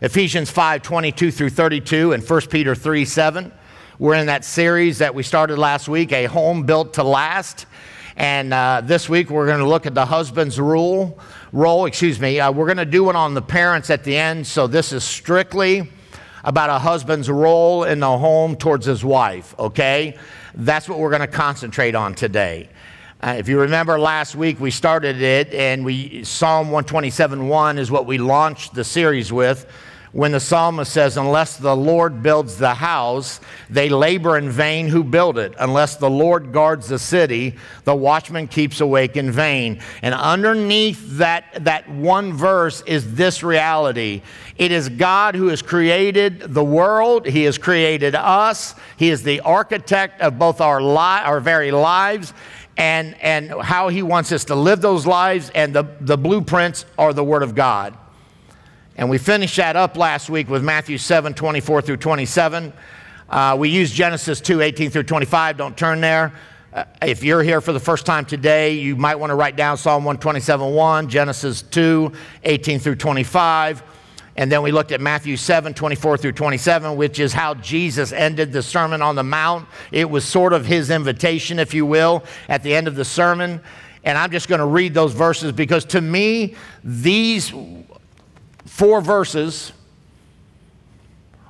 Ephesians 5 22 through 32, and 1 Peter 3 7. We're in that series that we started last week, A Home Built to Last. And uh, this week we're going to look at the husband's rule, role, excuse me. Uh, we're going to do one on the parents at the end. So this is strictly about a husband's role in the home towards his wife, okay? That's what we're going to concentrate on today. Uh, if you remember last week, we started it, and we Psalm 127 1 is what we launched the series with when the psalmist says, Unless the Lord builds the house, they labor in vain who build it. Unless the Lord guards the city, the watchman keeps awake in vain. And underneath that, that one verse is this reality it is God who has created the world, He has created us, He is the architect of both our, li- our very lives. And, and how he wants us to live those lives, and the, the blueprints are the Word of God. And we finished that up last week with Matthew 7 24 through 27. Uh, we used Genesis 2 18 through 25. Don't turn there. Uh, if you're here for the first time today, you might want to write down Psalm 127 1, Genesis 2 18 through 25. And then we looked at Matthew 7 24 through 27, which is how Jesus ended the Sermon on the Mount. It was sort of his invitation, if you will, at the end of the sermon. And I'm just going to read those verses because to me, these four verses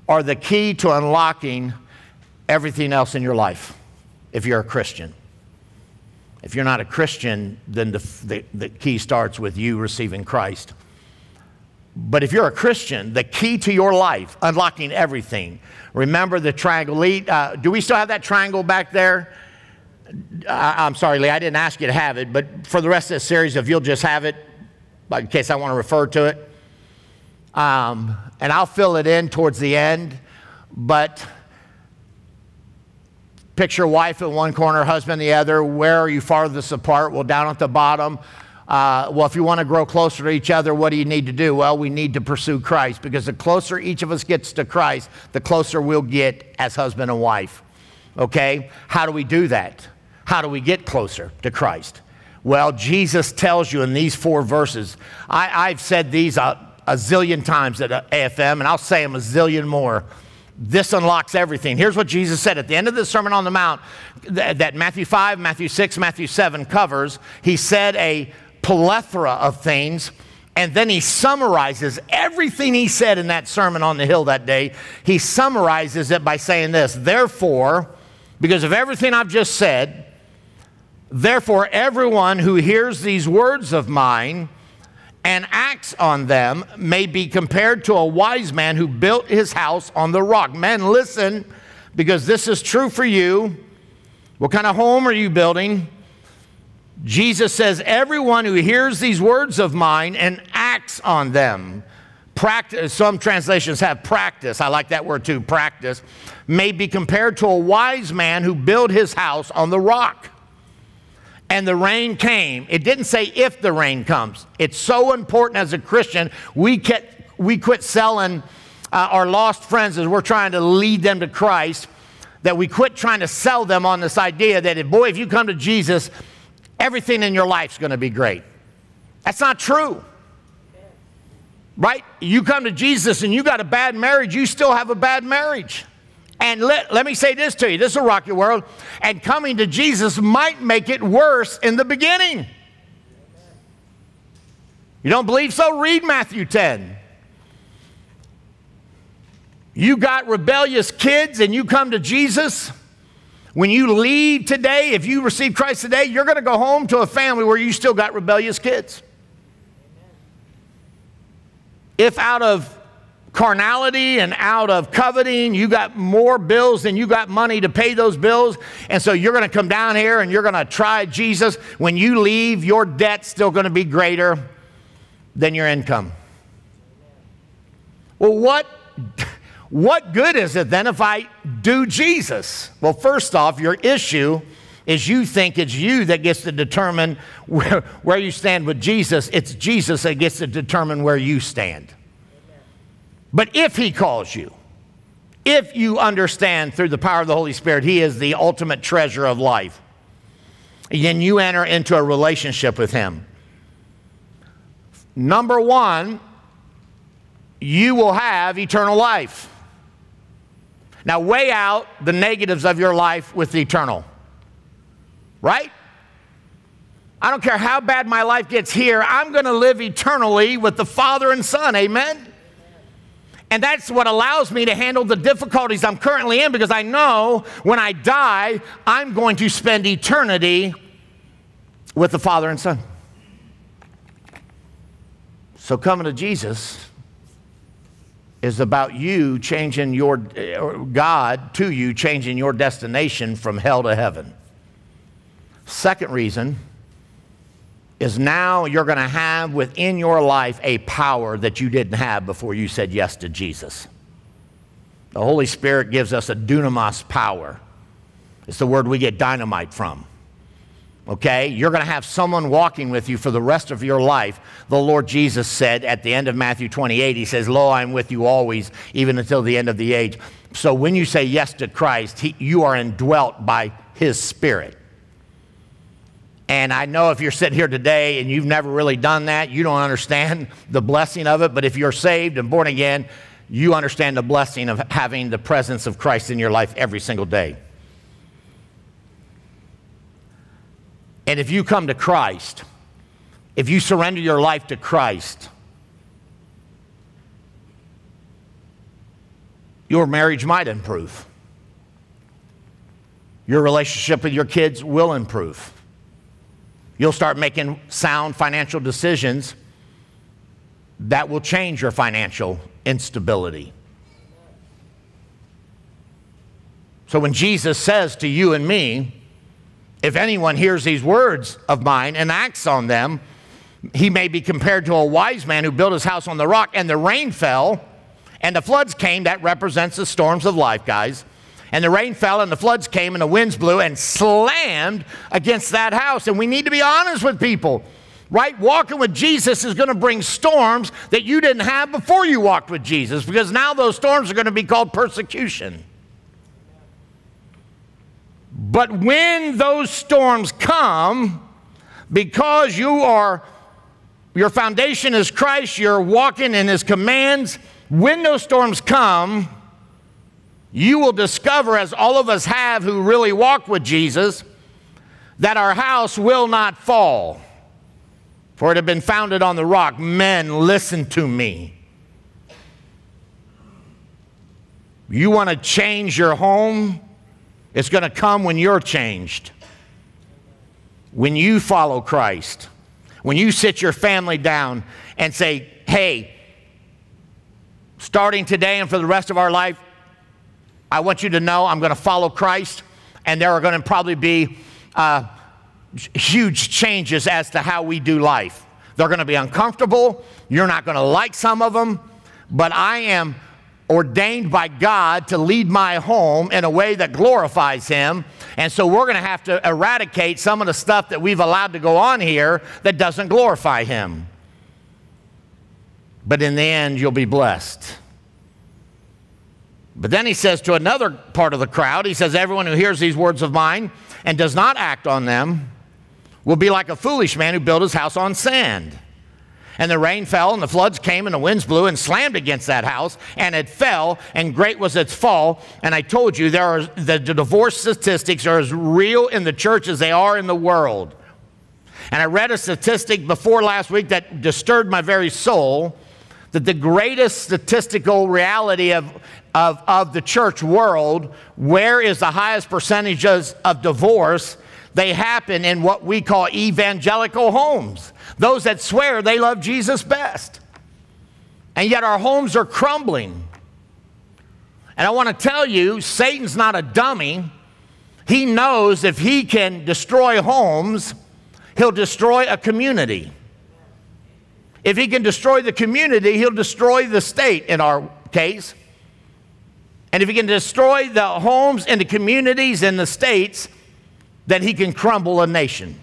are the key to unlocking everything else in your life if you're a Christian. If you're not a Christian, then the, the, the, key starts with you receiving Christ. But if you're a Christian, the key to your life, unlocking everything, remember the triangle. Lee, uh, do we still have that triangle back there? I, I'm sorry, Lee, I didn't ask you to have it, but for the rest of the series, if you'll just have it, in case I want to refer to it. Um, and I'll fill it in towards the end, but picture wife in one corner, husband in the other. Where are you farthest apart? Well, down at the bottom. Uh, well, if you want to grow closer to each other, what do you need to do? Well, we need to pursue Christ because the closer each of us gets to Christ, the closer we'll get as husband and wife. Okay? How do we do that? How do we get closer to Christ? Well, Jesus tells you in these four verses. I, have said these. Uh, a zillion times at AFM, and I'll say them a zillion more. This unlocks everything. Here's what Jesus said at the end of the Sermon on the Mount that Matthew 5, Matthew 6, Matthew 7 covers. He said a plethora of things, and then he summarizes everything he said in that Sermon on the Hill that day. He summarizes it by saying this Therefore, because of everything I've just said, therefore, everyone who hears these words of mine, and acts on them may be compared to a wise man who built his house on the rock. Men, listen, because this is true for you. What kind of home are you building? Jesus says, Everyone who hears these words of mine and acts on them, practice, some translations have practice, I like that word too, practice, may be compared to a wise man who built his house on the rock and the rain came. It didn't say if the rain comes. It's so important as a Christian, we, get, we quit selling uh, our lost friends as we're trying to lead them to Christ, that we quit trying to sell them on this idea that, if, boy, if you come to Jesus, everything in your life's going to be great. That's not true. Right? You come to Jesus and you got a bad marriage, you still have a bad marriage. And let, let me say this to you this will rock your world. And coming to Jesus might make it worse in the beginning. You don't believe so? Read Matthew 10. You got rebellious kids and you come to Jesus. When you leave today, if you receive Christ today, you're going to go home to a family where you still got rebellious kids. If out of carnality and out of coveting. You got more bills than you got money to pay those bills. And so you're going to come down here and you're going to try Jesus. When you leave, your debt's still going to be greater than your income. Well, what, what good is it then if I do Jesus? Well, first off, your issue is you think it's you that gets to determine where, where you stand with Jesus. It's Jesus that gets to determine where you stand. But if He calls you, if you understand through the power of the Holy Spirit, He is the ultimate treasure of life, then you enter into a relationship with Him. Number one, you will have eternal life. Now, weigh out the negatives of your life with the eternal. Right? I don't care how bad my life gets here, I'm going to live eternally with the Father and Son. Amen? And that's what allows me to handle the difficulties I'm currently in because I know when I die, I'm going to spend eternity with the Father and Son. So coming to Jesus is about you changing your, God to you changing your destination from hell to heaven. Second reason is now you're going to have within your life a power that you didn't have before you said yes to Jesus. The Holy Spirit gives us a dunamis power. It's the word we get dynamite from okay? You're going to have someone walking with you for the rest of your life. The Lord Jesus said at the end of Matthew 28, He says, Lo, I'm with you always, even until the end of the age. So when you say yes to Christ, he, you are indwelt by His Spirit. And I know if you're sitting here today and you've never really done that, you don't understand the blessing of it. But if you're saved and born again, you understand the blessing of having the presence of Christ in your life every single day. And if you come to Christ, if you surrender your life to Christ, your marriage might improve. Your relationship with your kids will improve. You'll start making sound financial decisions that will change your financial instability. So when Jesus says to you and me, if anyone hears these words of mine and acts on them, he may be compared to a wise man who built his house on the rock, and the rain fell, and the floods came. That represents the storms of life, guys. And the rain fell, and the floods came, and the winds blew and slammed against that house. And we need to be honest with people, right? Walking with Jesus is going to bring storms that you didn't have before you walked with Jesus, because now those storms are going to be called persecution. But when those storms come, because you are, your foundation is Christ, you're walking in His commands, when those storms come, you will discover, as all of us have who really walk with Jesus, that our house will not fall. For it had been founded on the rock. Men, listen to me. You want to change your home? It's going to come when you're changed, when you follow Christ, when you sit your family down and say, hey, starting today and for the rest of our life, I want you to know I'm going to follow Christ, and there are going to probably be uh, huge changes as to how we do life. They're going to be uncomfortable. You're not going to like some of them, but I am ordained by God to lead my home in a way that glorifies Him. And so we're going to have to eradicate some of the stuff that we've allowed to go on here that doesn't glorify Him. But in the end, you'll be blessed. But then he says to another part of the crowd, he says, Everyone who hears these words of mine and does not act on them will be like a foolish man who built his house on sand. And the rain fell, and the floods came, and the winds blew and slammed against that house, and it fell, and great was its fall. And I told you, there are, the, divorce statistics are as real in the church as they are in the world. And I read a statistic before last week that disturbed my very soul that the greatest statistical reality of, of, of the church world, where is the highest percentages of divorce, they happen in what we call evangelical homes. Those that swear they love Jesus best. And yet our homes are crumbling. And I want to tell you, Satan's not a dummy. He knows if he can destroy homes, he'll destroy a community. If he can destroy the community, he'll destroy the state in our case. And if he can destroy the homes and the communities and the states, then he can crumble a nation.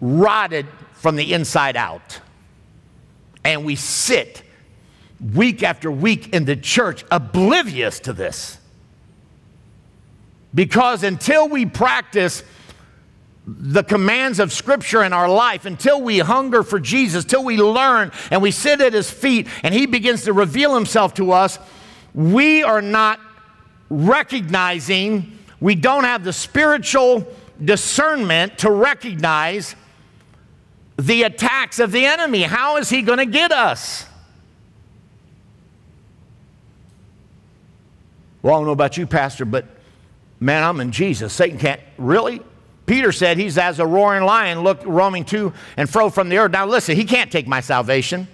Rotted from the inside out. And we sit week after week in the church oblivious to this. Because until we practice the commands of Scripture in our life, until we hunger for Jesus, till we learn and we sit at His feet and He begins to reveal Himself to us, we are not recognizing, we don't have the spiritual discernment to recognize the attacks of the enemy. How is he going to get us? Well, I don't know about you, Pastor, but man, I'm in Jesus. Satan can't really. Peter said he's as a roaring lion, look, roaming to and fro from the earth. Now, listen, he can't take my salvation.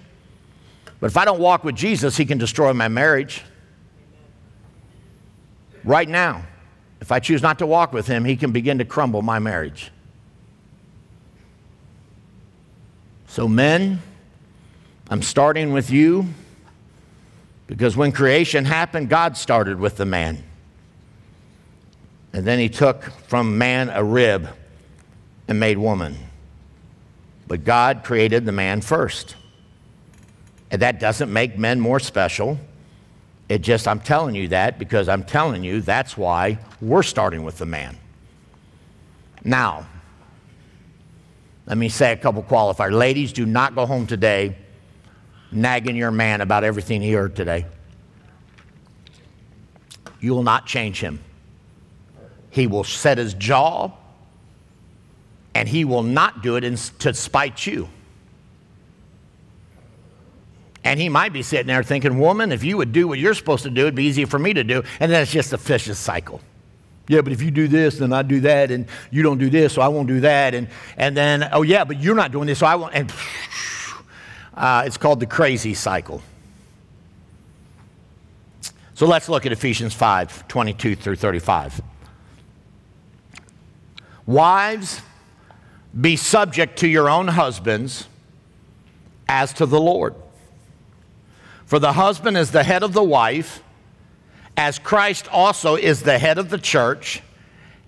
But if I don't walk with Jesus, he can destroy my marriage. Right now, if I choose not to walk with him, he can begin to crumble my marriage. So, men, I'm starting with you because when creation happened, God started with the man. And then he took from man a rib and made woman. But God created the man first. And that doesn't make men more special. It just, I'm telling you that because I'm telling you that's why we're starting with the man. Now, let me say a couple qualifiers. Ladies, do not go home today nagging your man about everything he heard today. You will not change him. He will set his jaw and he will not do it in, to spite you. And he might be sitting there thinking, Woman, if you would do what you're supposed to do, it'd be easier for me to do. And then it's just a vicious cycle yeah, but if you do this, then I do that, and you don't do this, so I won't do that, and and then oh yeah, but you're not doing this, so I won't. And uh, it's called the crazy cycle. So let's look at Ephesians 5 22 through 35. Wives, be subject to your own husbands as to the Lord. For the husband is the head of the wife as Christ also is the head of the church,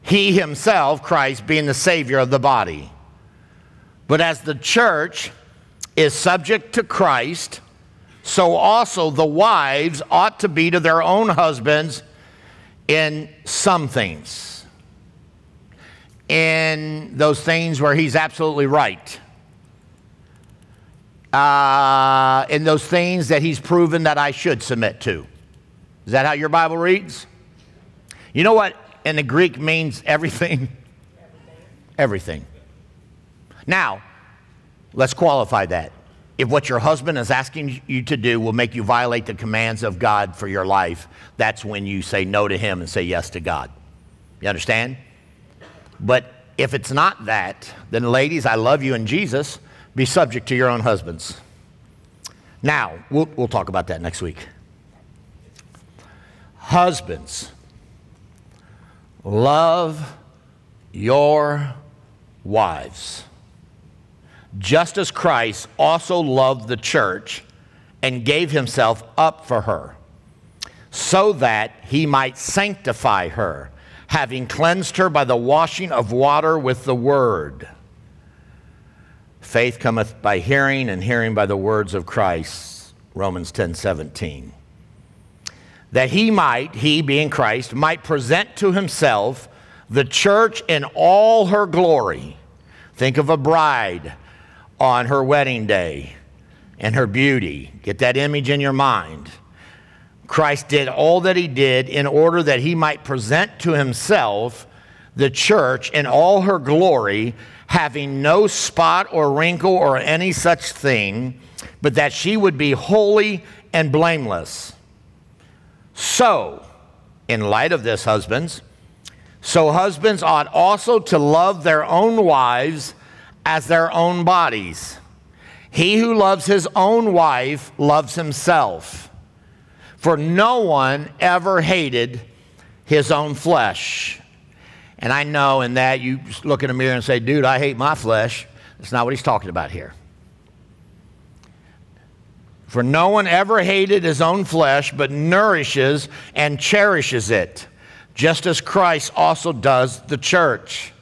he himself, Christ, being the Savior of the body. But as the church is subject to Christ, so also the wives ought to be to their own husbands in some things. In those things where he's absolutely right. Uh, in those things that he's proven that I should submit to. Is that how your Bible reads? You know what in the Greek means everything? Everything. Now, let's qualify that. If what your husband is asking you to do will make you violate the commands of God for your life, that's when you say no to him and say yes to God. You understand? But if it's not that, then ladies, I love you in Jesus, be subject to your own husbands. Now, we'll, we'll talk about that next week. Husbands, love your wives, just as Christ also loved the church and gave himself up for her, so that he might sanctify her, having cleansed her by the washing of water with the word. Faith cometh by hearing, and hearing by the words of Christ. Romans 10 17 that he might, he being Christ, might present to himself the church in all her glory. Think of a bride on her wedding day and her beauty. Get that image in your mind. Christ did all that he did in order that he might present to himself the church in all her glory, having no spot or wrinkle or any such thing, but that she would be holy and blameless. So, in light of this, husbands, so husbands ought also to love their own wives as their own bodies. He who loves his own wife loves himself. For no one ever hated his own flesh. And I know in that you look in the mirror and say, dude, I hate my flesh. That's not what he's talking about here. For no one ever hated his own flesh, but nourishes and cherishes it, just as Christ also does the church.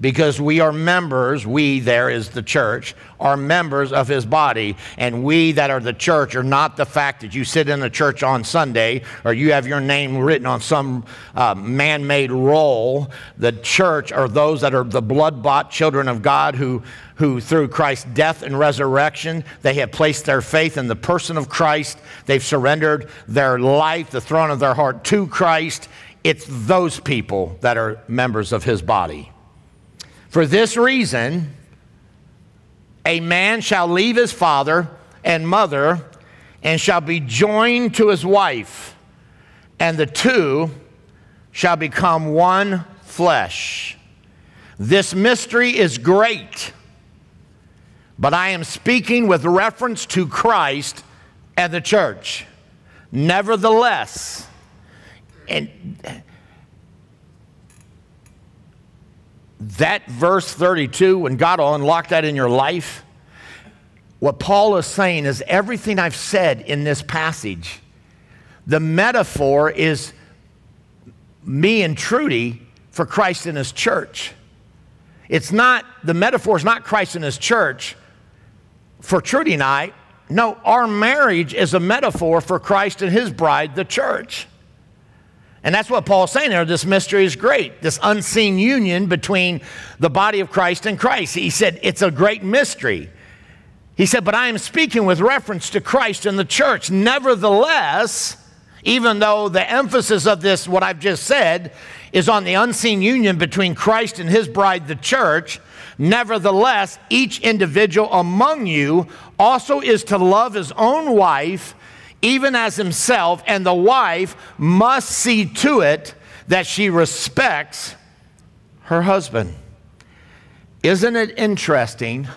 Because we are members, we there is the church, are members of his body. And we that are the church are not the fact that you sit in the church on Sunday or you have your name written on some uh, man made roll. The church are those that are the blood bought children of God who, who, through Christ's death and resurrection, they have placed their faith in the person of Christ. They've surrendered their life, the throne of their heart to Christ. It's those people that are members of his body. For this reason, a man shall leave his father and mother and shall be joined to his wife, and the two shall become one flesh. This mystery is great, but I am speaking with reference to Christ and the church. Nevertheless, and that verse 32, when God will unlock that in your life, what Paul is saying is everything I've said in this passage, the metaphor is me and Trudy for Christ and his church. It's not, the metaphor is not Christ and his church for Trudy and I. No, our marriage is a metaphor for Christ and his bride, the church. And that's what Paul's saying there. This mystery is great. This unseen union between the body of Christ and Christ. He said, it's a great mystery. He said, but I am speaking with reference to Christ and the church. Nevertheless, even though the emphasis of this, what I've just said, is on the unseen union between Christ and his bride, the church, nevertheless, each individual among you also is to love his own wife even as himself, and the wife must see to it that she respects her husband. Isn't it interesting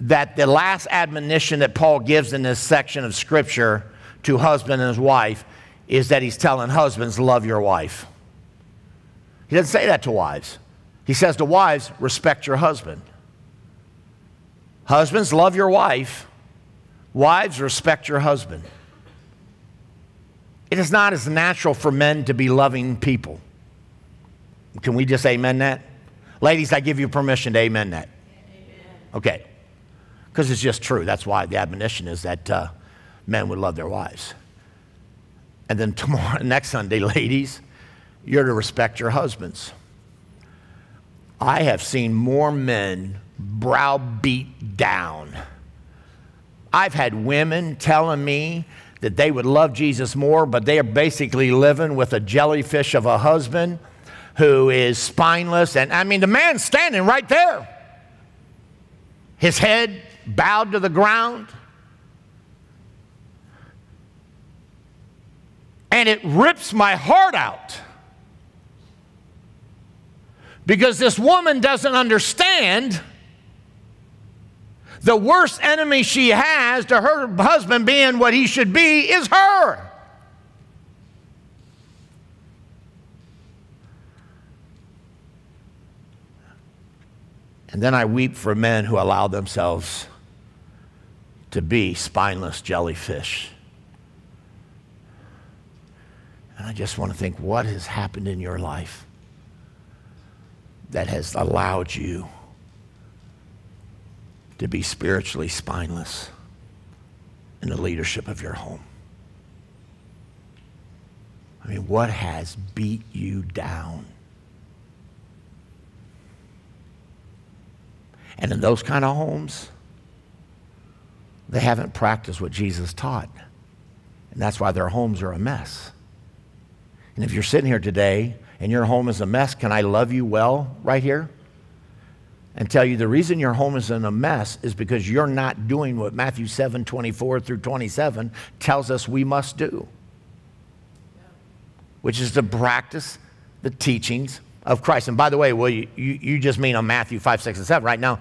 that the last admonition that Paul gives in this section of scripture to husband and his wife is that he's telling husbands, love your wife? He doesn't say that to wives. He says to wives, respect your husband. Husbands, love your wife Wives, respect your husband. It is not as natural for men to be loving people. Can we just amen that? Ladies, I give you permission to amen that. Amen. Okay. Because it's just true. That's why the admonition is that uh, men would love their wives. And then tomorrow, next Sunday, ladies, you're to respect your husbands. I have seen more men browbeat down I've had women telling me that they would love Jesus more, but they are basically living with a jellyfish of a husband who is spineless. And I mean, the man's standing right there, his head bowed to the ground. And it rips my heart out because this woman doesn't understand the worst enemy she has to her husband being what he should be is her. And then I weep for men who allow themselves to be spineless jellyfish. And I just want to think what has happened in your life that has allowed you to be spiritually spineless in the leadership of your home? I mean, what has beat you down? And in those kind of homes, they haven't practiced what Jesus taught. And that's why their homes are a mess. And if you're sitting here today and your home is a mess, can I love you well right here? And tell you the reason your home is in a mess is because you're not doing what Matthew 7 24 through 27 tells us we must do, which is to practice the teachings of Christ. And by the way, well, you, you, just mean on Matthew 5, 6, and 7. Right now,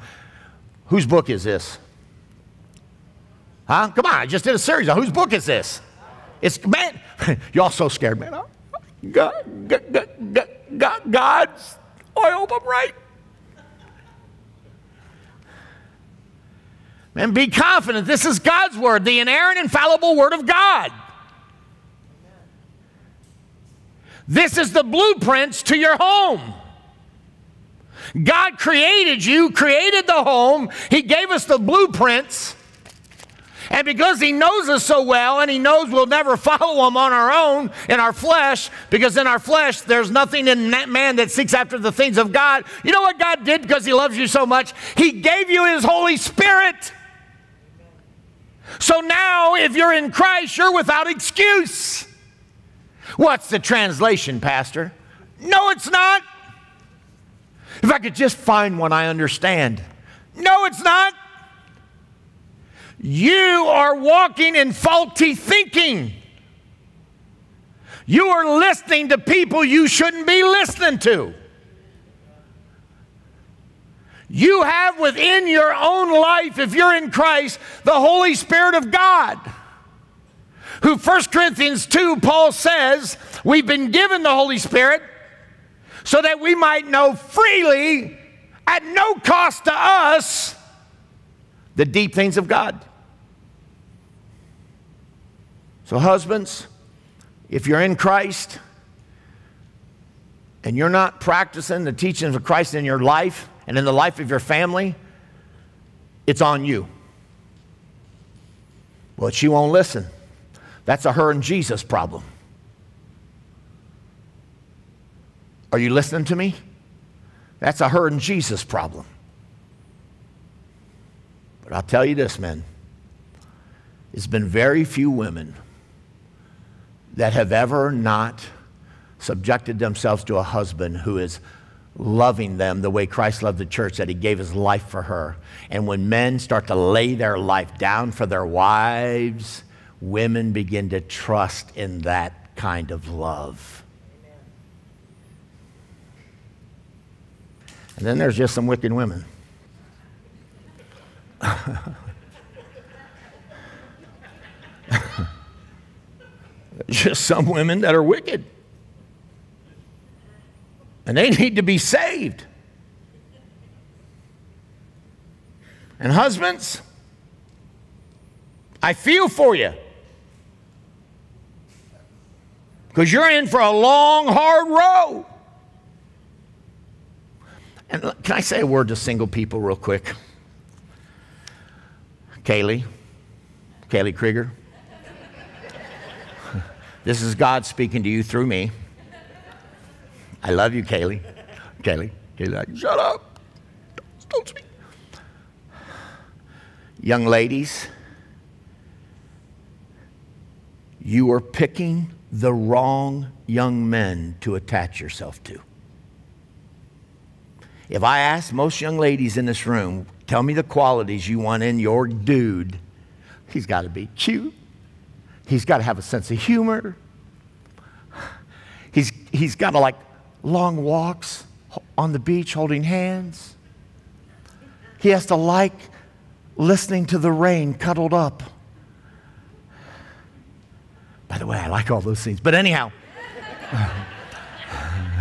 whose book is this? Huh? Come on, I just did a series on whose book is this? It's, man, y'all so scared, man. God, God, God, God's, I'm right. And be confident this is God's word, the inerrant, infallible word of God. This is the blueprints to your home. God created you, created the home, He gave us the blueprints. And because he knows us so well and he knows we'll never follow him on our own in our flesh, because in our flesh there's nothing in that man that seeks after the things of God. You know what God did because he loves you so much? He gave you his Holy Spirit. So now, if you're in Christ, you're without excuse. What's the translation, Pastor? No, it's not. If I could just find one I understand. No, it's not. You are walking in faulty thinking. You are listening to people you shouldn't be listening to. You have within your own life, if you're in Christ, the Holy Spirit of God. Who 1 Corinthians 2, Paul says, we've been given the Holy Spirit so that we might know freely, at no cost to us, the deep things of God. So, husbands, if you're in Christ and you're not practicing the teachings of Christ in your life and in the life of your family, it's on you. Well, she won't listen. That's a her and Jesus problem. Are you listening to me? That's a her and Jesus problem. But I'll tell you this, men. It's been very few women that have ever not subjected themselves to a husband who is loving them the way Christ loved the church, that he gave his life for her. And when men start to lay their life down for their wives, women begin to trust in that kind of love. And then there's just some wicked women. just some women that are wicked. And they need to be saved. And husbands, I feel for you. Because you're in for a long, hard road. And can I say a word to single people real quick? Kaylee, Kaylee Krieger. This is God speaking to you through me. I love you, Kaylee. Kaylee, Kaylee, shut up. Don't speak. Young ladies, you are picking the wrong young men to attach yourself to. If I ask most young ladies in this room, tell me the qualities you want in your dude, he's got to be cute, He's got to have a sense of humor. He's, he's got to like long walks on the beach holding hands. He has to like listening to the rain cuddled up. By the way, I like all those things. But anyhow,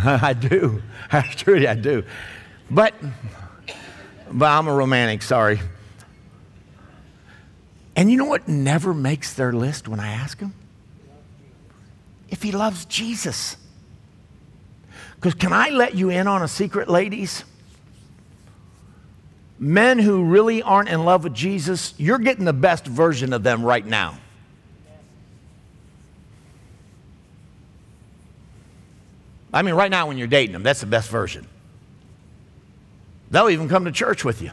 I do. I truly I do. But, but I'm a romantic, sorry. And you know what never makes their list when I ask them? If he loves Jesus. Because can I let you in on a secret, ladies? Men who really aren't in love with Jesus, you're getting the best version of them right now. I mean, right now when you're dating them, that's the best version. They'll even come to church with you.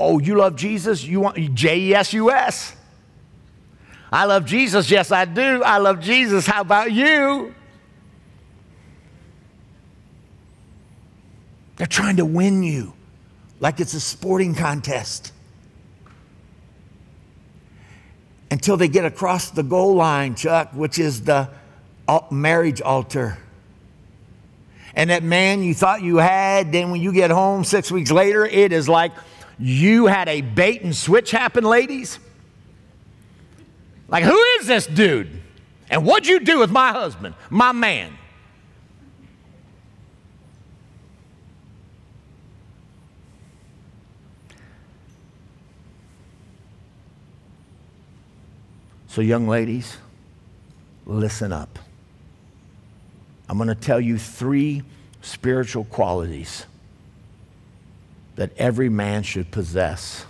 Oh, you love Jesus? You want J E S U S? I love Jesus. Yes, I do. I love Jesus. How about you? They're trying to win you like it's a sporting contest. Until they get across the goal line, Chuck, which is the marriage altar. And that man you thought you had, then when you get home six weeks later, it is like you had a bait and switch happen, ladies? Like, who is this dude? And what'd you do with my husband, my man? So, young ladies, listen up. I'm going to tell you three spiritual qualities that every man should possess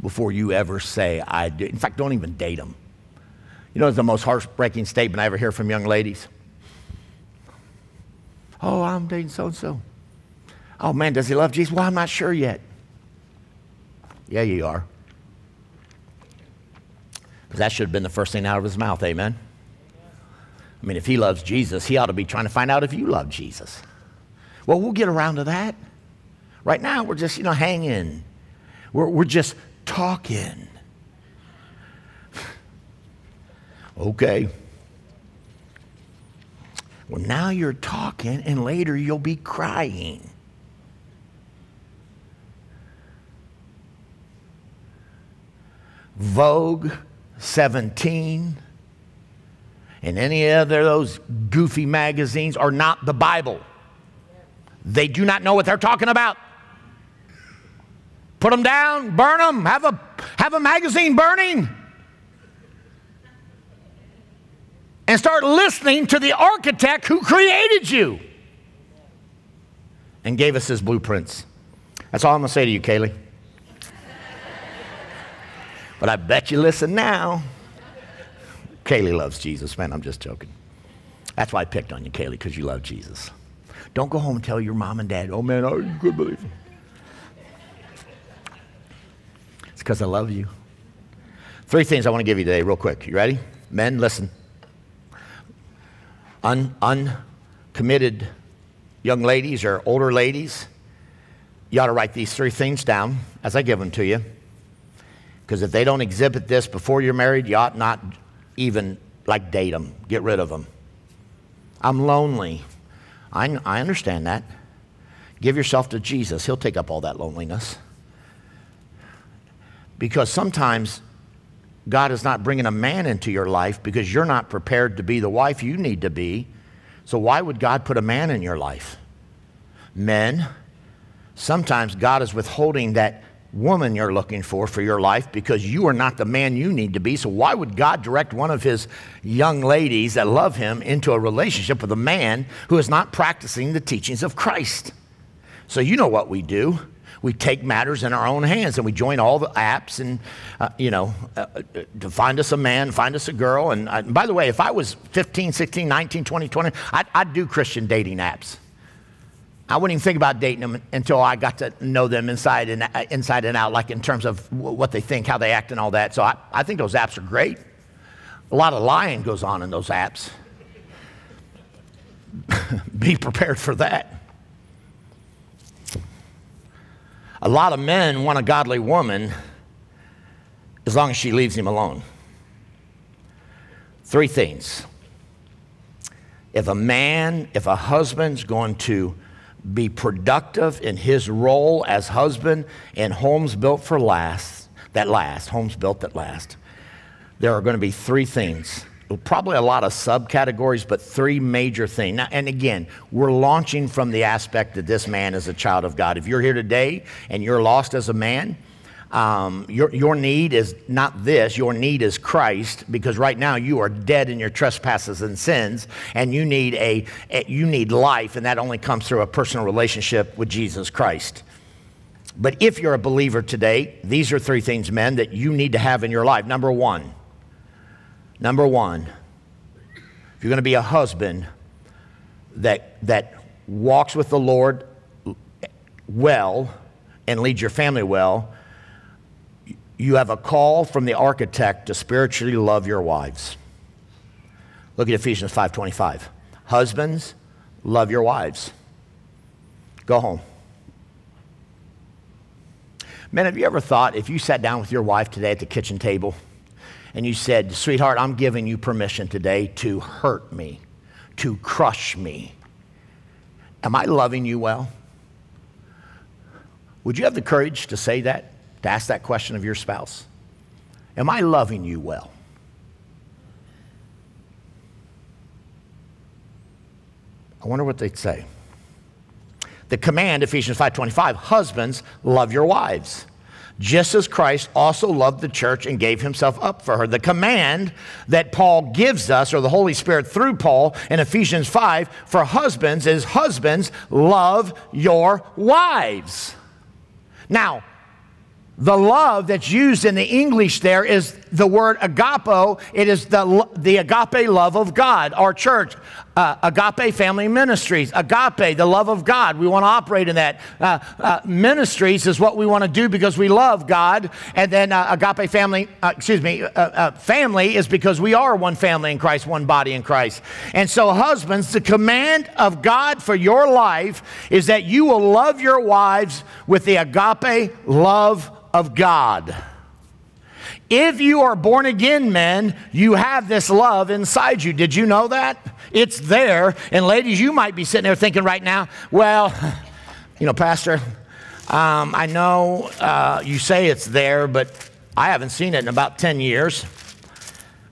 before you ever say, I do. In fact, don't even date them. You know, it's the most heartbreaking statement I ever hear from young ladies. Oh, I'm dating so and so. Oh, man, does he love Jesus? Well, I'm not sure yet. Yeah, you are. Because that should have been the first thing out of his mouth, amen? I mean, if he loves Jesus, he ought to be trying to find out if you love Jesus. Well, we'll get around to that. Right now, we're just, you know, hanging. We're, we're just talking. okay. Well, now you're talking, and later you'll be crying. Vogue 17 and any other those goofy magazines are not the Bible. They do not know what they're talking about. Put them down, burn them, have a, have a magazine burning. And start listening to the architect who created you and gave us his blueprints. That's all I'm going to say to you, Kaylee. But I bet you listen now. Kaylee loves Jesus, man. I'm just joking. That's why I picked on you, Kaylee, because you love Jesus. Don't go home and tell your mom and dad, oh man, I'm a good believer. It's because I love you. Three things I want to give you today, real quick. You ready? Men, listen. Un- uncommitted young ladies or older ladies, you ought to write these three things down as I give them to you. Because if they don't exhibit this before you're married, you ought not even like date them, get rid of them. I'm lonely. I, I understand that. Give yourself to Jesus, He'll take up all that loneliness. Because sometimes God is not bringing a man into your life because you're not prepared to be the wife you need to be. So, why would God put a man in your life? Men, sometimes God is withholding that woman you're looking for for your life because you are not the man you need to be. So, why would God direct one of his young ladies that love him into a relationship with a man who is not practicing the teachings of Christ? So, you know what we do. We take matters in our own hands and we join all the apps and, uh, you know, uh, uh to find us a man, find us a girl. And, uh, by the way, if I was 15, 16, 19, 20, 20, I'd, I'd do Christian dating apps. I wouldn't even think about dating them until I got to know them inside and, uh, inside and out, like in terms of what they think, how they act, and all that. So I, I think those apps are great. A lot of lying goes on in those apps. Be prepared for that. A lot of men want a godly woman as long as she leaves him alone. Three things. If a man, if a husband's going to be productive in his role as husband in homes built for last, that last, homes built that last, there are going to be three things. Probably a lot of subcategories, but three major things. Now, and again, we're launching from the aspect that this man is a child of God. If you're here today and you're lost as a man, um, your, your need is not this, your need is Christ, because right now you are dead in your trespasses and sins, and you need, a, a you need life, and that only comes through a personal relationship with Jesus Christ. But if you're a believer today, these are three things, men, that you need to have in your life. Number one, number one, if you're going to be a husband that, that walks with the Lord well and leads your family well, you have a call from the architect to spiritually love your wives. Look at Ephesians 5:25. Husbands, love your wives. Go home. Men, have you ever thought if you sat down with your wife today at the kitchen table and you said, Sweetheart, I'm giving you permission today to hurt me, to crush me. Am I loving you well? Would you have the courage to say that? To ask that question of your spouse Am I loving you well? I wonder what they'd say. The command, Ephesians 5:25, husbands, love your wives, just as Christ also loved the church and gave himself up for her. The command that Paul gives us, or the Holy Spirit through Paul in Ephesians 5 for husbands, is husbands, love your wives. Now, the love that's used in the English there is the word agapo. It is the, the agape love of God. Our church, uh, agape family ministries, agape, the love of God. We want to operate in that. Uh, uh, ministries is what we want to do because we love God. And then uh, agape family, uh, excuse me, uh, family is because we are one family in Christ, one body in Christ. And so, husbands, the command of God for your life is that you will love your wives with the agape love of God. If you are born again men, you have this love inside you. Did you know that? It's there. And ladies, you might be sitting there thinking right now, well, you know, Pastor, um, I know uh, you say it's there, but I haven't seen it in about 10 years.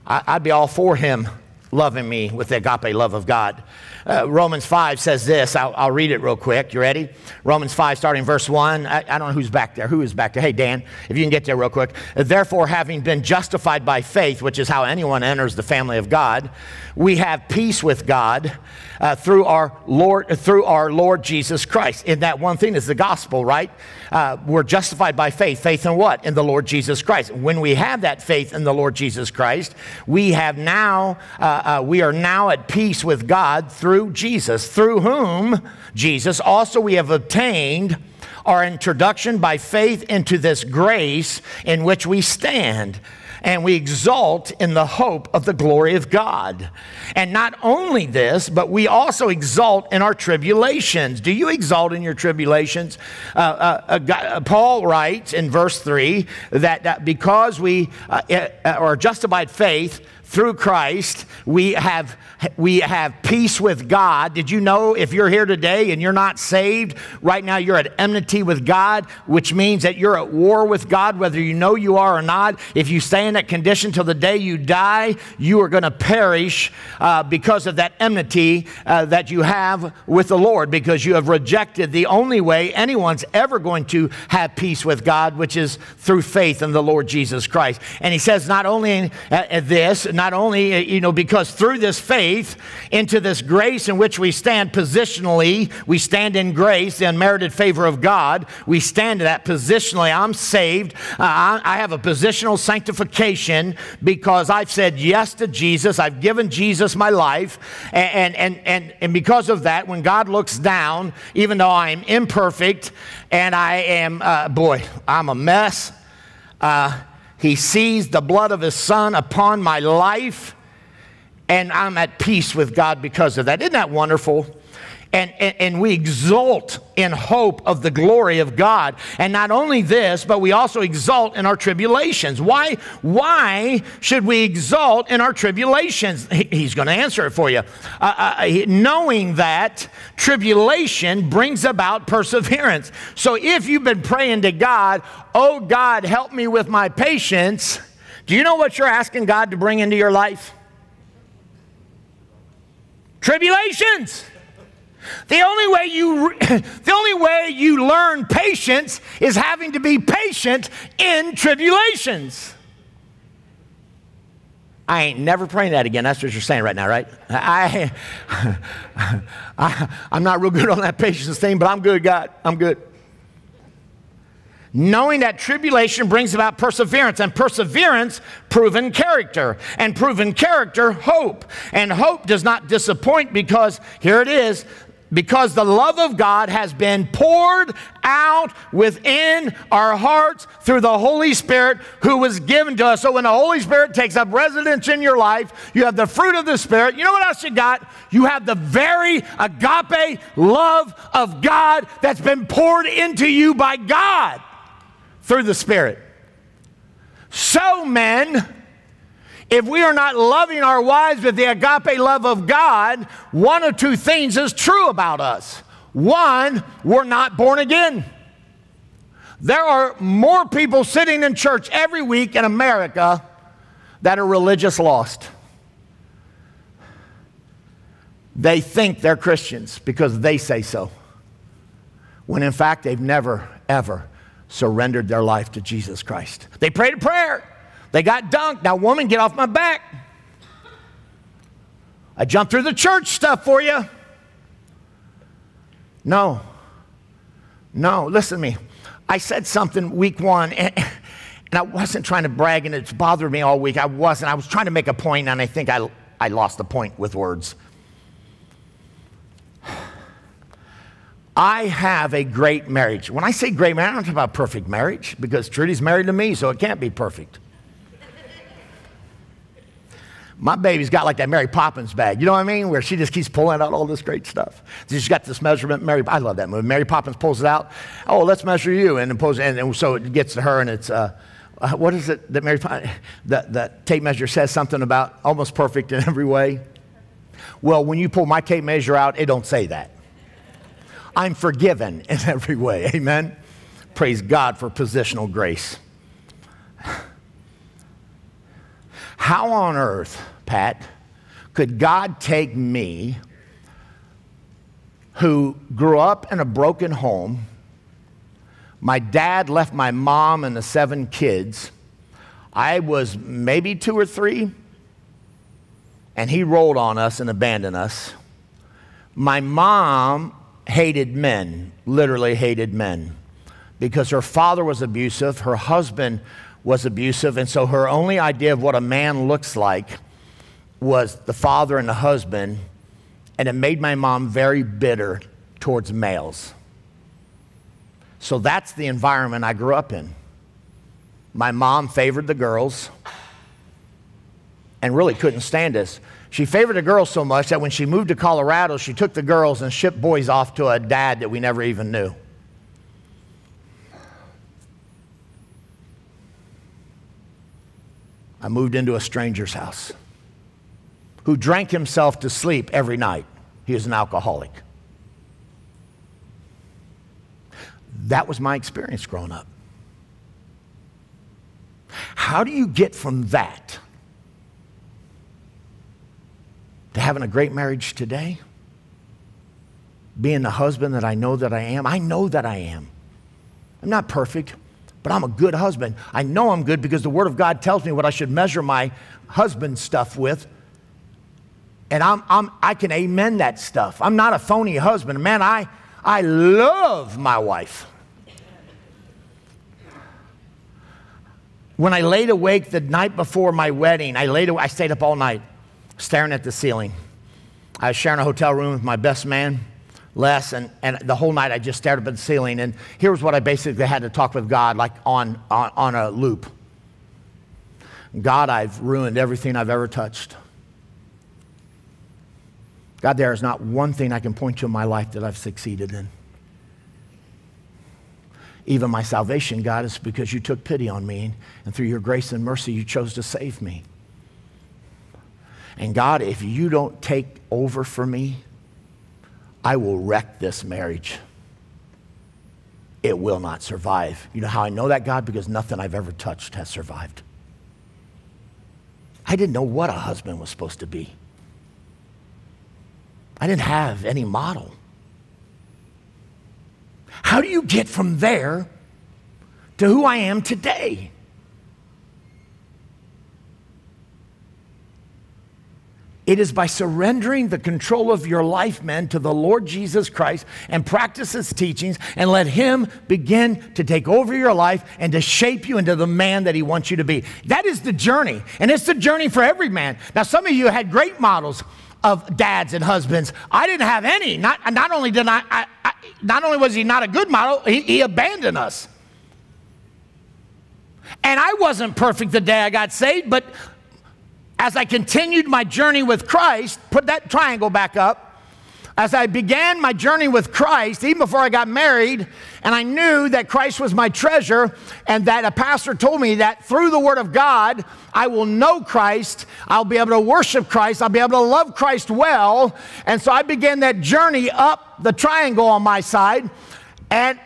I, I'd be all for him loving me with the agape love of God. Uh, Romans 5 says this. I'll, I'll, read it real quick. You ready? Romans 5, starting verse 1. I, I, don't know who's back there. Who is back there? Hey, Dan, if you can get there real quick. Therefore, having been justified by faith, which is how anyone enters the family of God, we have peace with God uh, through our Lord through our Lord Jesus Christ. And that one thing is the gospel, right? Uh, we're justified by faith. Faith in what? In the Lord Jesus Christ. When we have that faith in the Lord Jesus Christ, we have now uh, uh we are now at peace with God through Jesus, through whom Jesus also we have obtained our introduction by faith into this grace in which we stand and we exult in the hope of the glory of God. And not only this, but we also exult in our tribulations. Do you exult in your tribulations? Uh, uh, uh, Paul writes in verse 3 that, that because we uh, uh, are justified faith, through Christ, we have, we have peace with God. Did you know if you're here today and you're not saved, right now you're at enmity with God, which means that you're at war with God, whether you know you are or not. If you stay in that condition till the day you die, you are going to perish uh, because of that enmity uh, that you have with the Lord, because you have rejected the only way anyone's ever going to have peace with God, which is through faith in the Lord Jesus Christ. And he says, not only uh, this, not only, uh, you know, because through this faith into this grace in which we stand positionally, we stand in grace, the unmerited favor of God. We stand in that positionally. I'm saved. Uh, I, I have a positional sanctification because I've said yes to Jesus. I've given Jesus my life. And, and, and, and because of that, when God looks down, even though I'm imperfect and I am, uh, boy, I'm a mess. Uh, he sees the blood of his son upon my life, and I'm at peace with God because of that. Isn't that wonderful? And, and, and, we exult in hope of the glory of God. And not only this, but we also exult in our tribulations. Why, why should we exult in our tribulations? he's going to answer it for you. Uh, uh, knowing that tribulation brings about perseverance. So if you've been praying to God, oh God, help me with my patience, do you know what you're asking God to bring into your life? Tribulations. The only way you the only way you learn patience is having to be patient in tribulations. I ain't never praying that again. That's what you're saying right now, right? I, I, I'm not real good on that patience thing, but I'm good, God. I'm good knowing that tribulation brings about perseverance, and perseverance, proven character, and proven character, hope. And hope does not disappoint because here it is because the love of God has been poured out within our hearts through the Holy Spirit who was given to us. So when the Holy Spirit takes up residence in your life, you have the fruit of the Spirit. You know what else you got? You have the very agape love of God that's been poured into you by God through the Spirit. So, men, if we are not loving our wives with the agape love of God, one of two things is true about us. One, we're not born again. There are more people sitting in church every week in America that are religious lost. They think they're Christians because they say so, when in fact they've never, ever surrendered their life to Jesus Christ. They prayed a prayer. They got dunked. Now, woman, get off my back. I jumped through the church stuff for you. No. No, listen to me. I said something week one, and, and, I wasn't trying to brag, and it's bothered me all week. I wasn't. I was trying to make a point, and I think I, I lost the point with words. I have a great marriage. When I say great marriage, I'm talking about perfect marriage because Trudy's married to me, so it can't be perfect. My baby's got like that Mary Poppins bag, you know what I mean? Where she just keeps pulling out all this great stuff. She's got this measurement. Mary, I love that movie. Mary Poppins pulls it out. Oh, let's measure you, and pulls, and, and so it gets to her, and it's uh, uh, what is it that Mary that that tape measure says something about almost perfect in every way. Well, when you pull my tape measure out, it don't say that. I'm forgiven in every way. Amen. Praise God for positional grace. How on earth, Pat, could God take me, who grew up in a broken home? My dad left my mom and the seven kids. I was maybe two or three, and he rolled on us and abandoned us. My mom hated men, literally hated men, because her father was abusive, her husband was abusive, and so her only idea of what a man looks like was the father and the husband, and it made my mom very bitter towards males. So that's the environment I grew up in. My mom favored the girls and really couldn't stand us. She favored the girls so much that when she moved to Colorado, she took the girls and shipped boys off to a dad that we never even knew. I moved into a stranger's house who drank himself to sleep every night. He was an alcoholic. That was my experience growing up. How do you get from that to having a great marriage today? Being the husband that I know that I am? I know that I am. I'm not perfect, but I'm a good husband. I know I'm good because the Word of God tells me what I should measure my husband stuff with. And I'm, I'm, I can amen that stuff. I'm not a phony husband. Man, I, I love my wife. When I laid awake the night before my wedding, I, laid, I stayed up all night staring at the ceiling. I was sharing a hotel room with my best man, Les, and, and the whole night I just stared up at the ceiling. And here was what I basically had to talk with God, like on, on, on a loop God, I've ruined everything I've ever touched. God, there is not one thing I can point to in my life that I've succeeded in. Even my salvation, God, is because you took pity on me, and through your grace and mercy, you chose to save me. And God, if you don't take over for me, I will wreck this marriage. It will not survive. You know how I know that, God? Because nothing I've ever touched has survived. I didn't know what a husband was supposed to be. I didn't have any model. How do you get from there to who I am today? It is by surrendering the control of your life, men, to the Lord Jesus Christ and practice his teachings and let him begin to take over your life and to shape you into the man that he wants you to be. That is the journey. And it's the journey for every man. Now, some of you had great models of dads and husbands. I didn't have any. Not, not only did I, I, I not only was he not a good model, he, he abandoned us. And I wasn't perfect the day I got saved, but as I continued my journey with Christ, put that triangle back up. As I began my journey with Christ, even before I got married, and I knew that Christ was my treasure, and that a pastor told me that through the Word of God, I will know Christ, I'll be able to worship Christ, I'll be able to love Christ well. And so I began that journey up the triangle on my side, and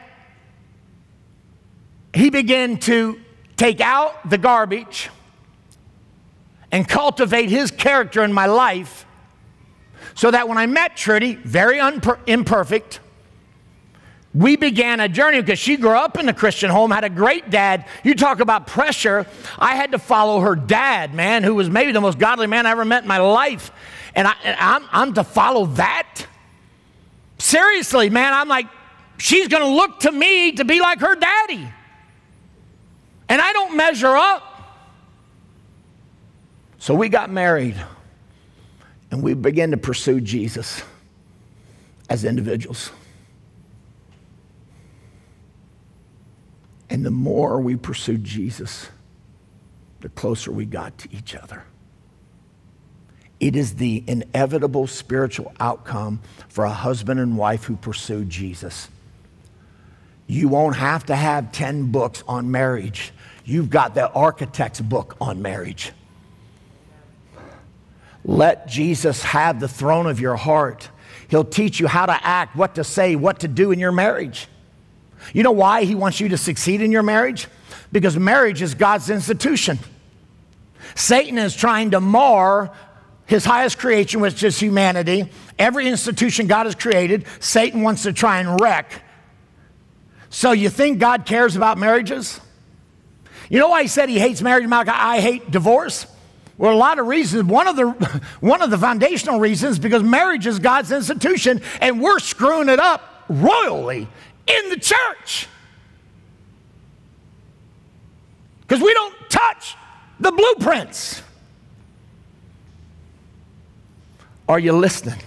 He began to take out the garbage and cultivate his character in my life so that when I met Trudy, very unper- imperfect, we began a journey because she grew up in a Christian home, had a great dad. You talk about pressure. I had to follow her dad, man, who was maybe the most godly man I ever met in my life. And, I, I'm, I'm to follow that? Seriously, man, I'm like, she's going to look to me to be like her daddy. And I don't measure up. So we got married and we began to pursue Jesus as individuals. And the more we pursued Jesus, the closer we got to each other. It is the inevitable spiritual outcome for a husband and wife who pursue Jesus. You won't have to have 10 books on marriage. You've got the architect's book on marriage. Let Jesus have the throne of your heart. He'll teach you how to act, what to say, what to do in your marriage. You know why he wants you to succeed in your marriage? Because marriage is God's institution. Satan is trying to mar his highest creation, which is humanity. Every institution God has created, Satan wants to try and wreck. So you think God cares about marriages? You know why he said he hates marriage? I hate divorce. Well, a lot of reasons. One of the one of the foundational reasons because marriage is God's institution, and we're screwing it up royally in the church. Because we don't touch the blueprints. Are you listening?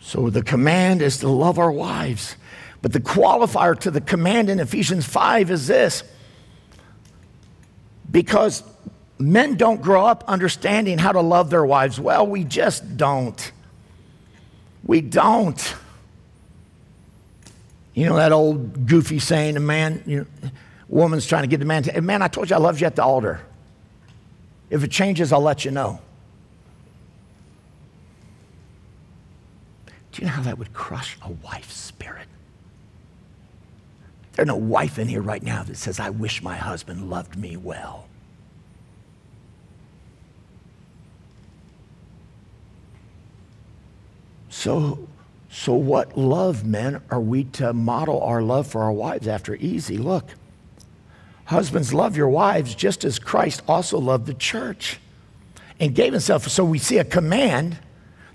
So the command is to love our wives. But the qualifier to the command in Ephesians 5 is this because men don't grow up understanding how to love their wives well, we just don't. We don't. You know that old goofy saying, a man, you know, woman's trying to get the man to, man, I told you I loved you at the altar. If it changes, I'll let you know. Do you know how that would crush a wife's spirit? There's no wife in here right now that says, I wish my husband loved me well. So, so what love, men, are we to model our love for our wives after? Easy. Look, husbands, love your wives just as Christ also loved the church and gave himself. So we see a command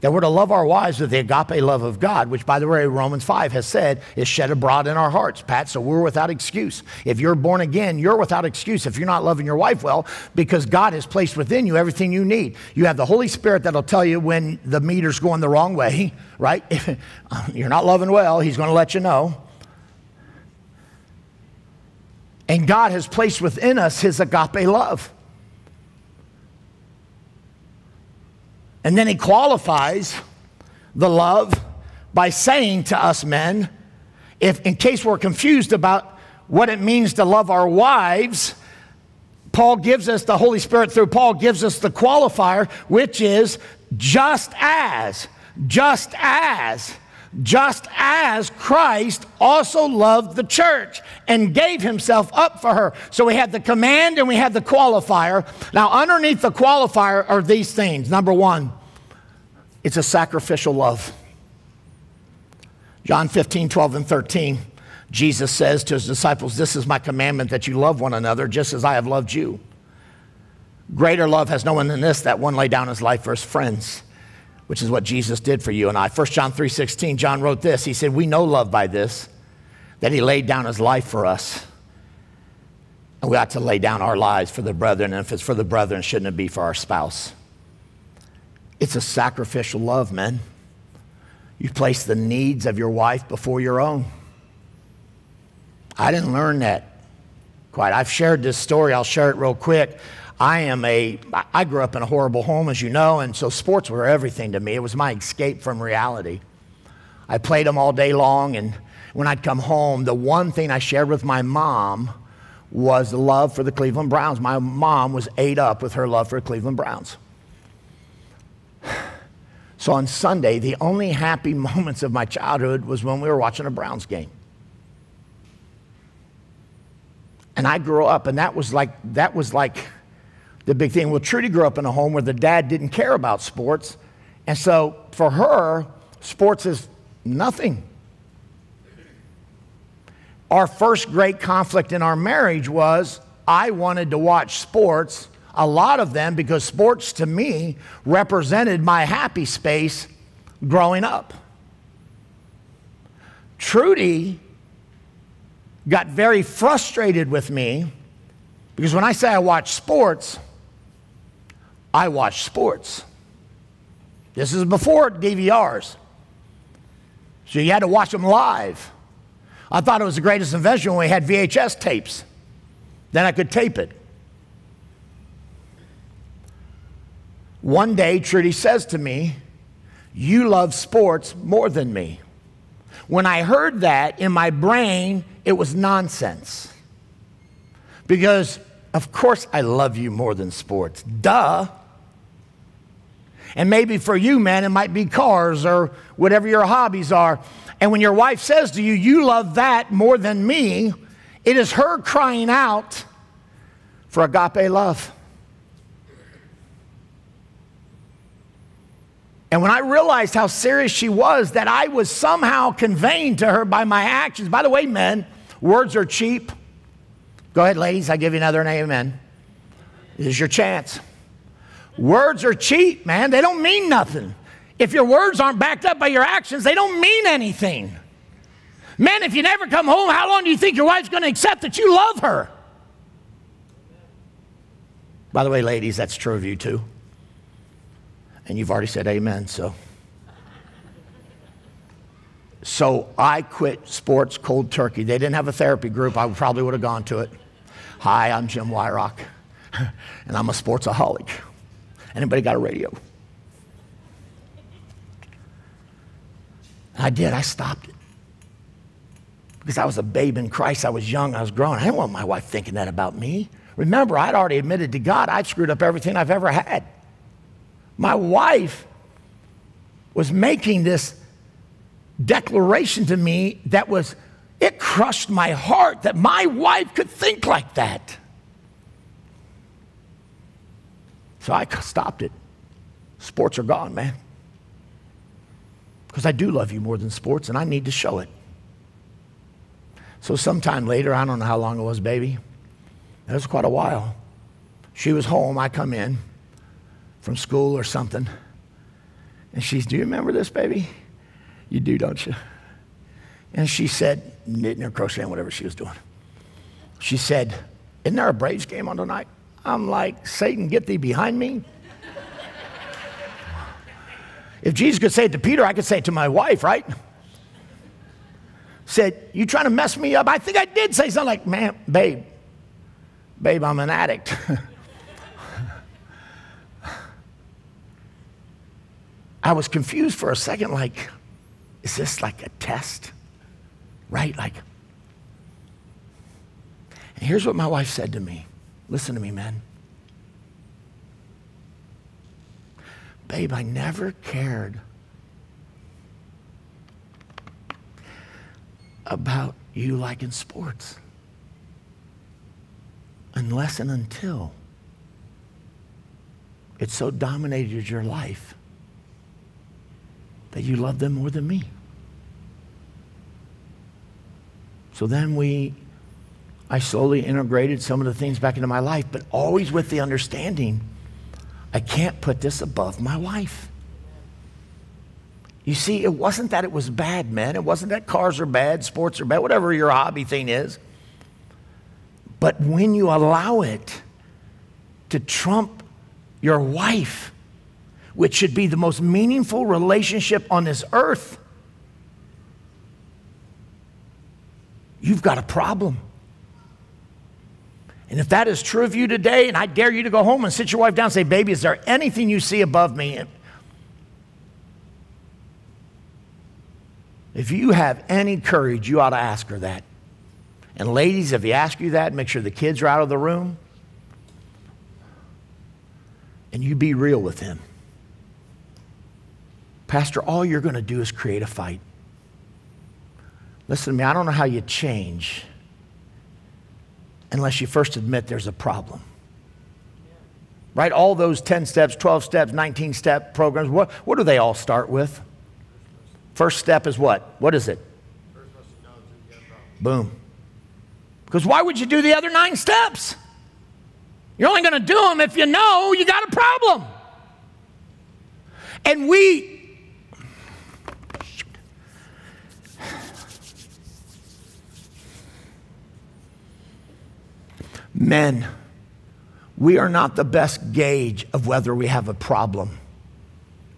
that we're to love our wives with the agape love of God, which, by the way, Romans 5 has said is shed abroad in our hearts, Pat. So we're without excuse. If you're born again, you're without excuse if you're not loving your wife well, because God has placed within you everything you need. You have the Holy Spirit that'll tell you when the meter's going the wrong way, right? If um, you're not loving well, He's going to let you know. And God has placed within us His agape love. And then he qualifies the love by saying to us men, if in case we're confused about what it means to love our wives, Paul gives us, the Holy Spirit through Paul gives us the qualifier, which is just as, just as, just as Christ also loved the church and gave himself up for her. So we have the command and we have the qualifier. Now, underneath the qualifier are these things. Number one, it's a sacrificial love. John 15, 12, and 13, Jesus says to his disciples, This is my commandment that you love one another just as I have loved you. Greater love has no one than this, that one lay down his life for his friends which is what Jesus did for you and I. 1 John 3:16, John wrote this. He said, "We know love by this, that he laid down his life for us." And we ought to lay down our lives for the brethren. And if it's for the brethren, shouldn't it be for our spouse? It's a sacrificial love, man. You place the needs of your wife before your own. I didn't learn that quite. I've shared this story, I'll share it real quick. I am a, I grew up in a horrible home, as you know, and so sports were everything to me. It was my escape from reality. I played them all day long, and when I'd come home, the one thing I shared with my mom was the love for the Cleveland Browns. My mom was ate up with her love for the Cleveland Browns. So on Sunday, the only happy moments of my childhood was when we were watching a Browns game. And I grew up, and that was like, that was like, the big thing. Well, Trudy grew up in a home where the dad didn't care about sports. And so for her, sports is Nothing. Our first great conflict in our marriage was I wanted to watch sports, a lot of them because sports to me represented my happy space growing up. Trudy got very frustrated with me because when I say I watch sports, I watch sports. This is before DVRs. So you had to watch them live. I thought it was the greatest invention when we had VHS tapes. Then I could tape it. One day, Trudy says to me, You love sports more than me. When I heard that in my brain, it was nonsense. Because, of course, I love you more than sports. Duh. And maybe for you, man, it might be cars or whatever your hobbies are. And when your wife says to you, You love that more than me, it is her crying out for agape love. And when I realized how serious she was, that I was somehow conveying to her by my actions. By the way, men, words are cheap. Go ahead, ladies, I give you another amen. This is your chance. Words are cheap, man. They don't mean nothing. If your words aren't backed up by your actions, they don't mean anything. Man, if you never come home, how long do you think your wife's going to accept that you love her? By the way, ladies, that's true of you too. And you've already said amen, so. So I quit sports cold turkey. They didn't have a therapy group. I probably would have gone to it. Hi, I'm Jim Wyrock, and I'm a sportsaholic. Anybody got a radio? I did. I stopped it. Because I was a babe in Christ. I was young. I was growing. I didn't want my wife thinking that about me. Remember, I'd already admitted to God I'd screwed up everything I've ever had. My wife was making this declaration to me that was, it crushed my heart that my wife could think like that. So I stopped it. Sports are gone, man. Because I do love you more than sports, and I need to show it. So, sometime later, I don't know how long it was, baby. It was quite a while. She was home. I come in from school or something. And she's, Do you remember this, baby? You do, don't you? And she said, knitting or crocheting, whatever she was doing. She said, Isn't there a Braves game on tonight? I'm like, Satan, get thee behind me. if Jesus could say it to Peter, I could say it to my wife, right? Said, You trying to mess me up? I think I did say something like, Man, babe, babe, I'm an addict. I was confused for a second, like, is this like a test? Right? Like, and here's what my wife said to me Listen to me, man. Babe, I never cared about you liking sports unless and until it so dominated your life that you love them more than me. So then we I slowly integrated some of the things back into my life, but always with the understanding I can't put this above my wife. You see, it wasn't that it was bad, man. It wasn't that cars are bad, sports are bad, whatever your hobby thing is. But when you allow it to trump your wife, which should be the most meaningful relationship on this earth, you've got a problem. And if that is true of you today, and I dare you to go home and sit your wife down and say, Baby, is there anything you see above me? If you have any courage, you ought to ask her that. And ladies, if he asks you that, make sure the kids are out of the room. And you be real with him. Pastor, all you're going to do is create a fight. Listen to me, I don't know how you change unless you first admit there's a problem. Right? All those 10 steps, 12 steps, 19 step programs, what, what do they all start with? First step is what? What is it? Boom. Because why would you do the other nine steps? You're only going to do them if you know you got a problem. And we, men, we are not the best gauge of whether we have a problem.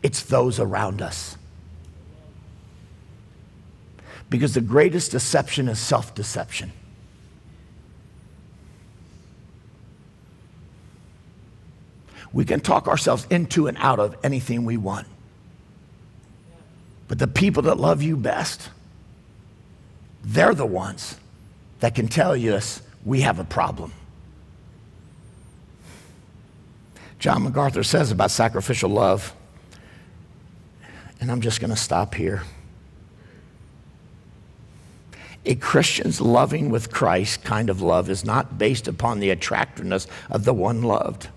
It's those around us. Because the greatest deception is self deception. We can talk ourselves into and out of anything we want. But the people that love you best, they're the ones that can tell us we have a problem. John MacArthur says about sacrificial love, and I'm just going to stop here. A Christian's loving with Christ kind of love is not based upon the attractiveness of the one loved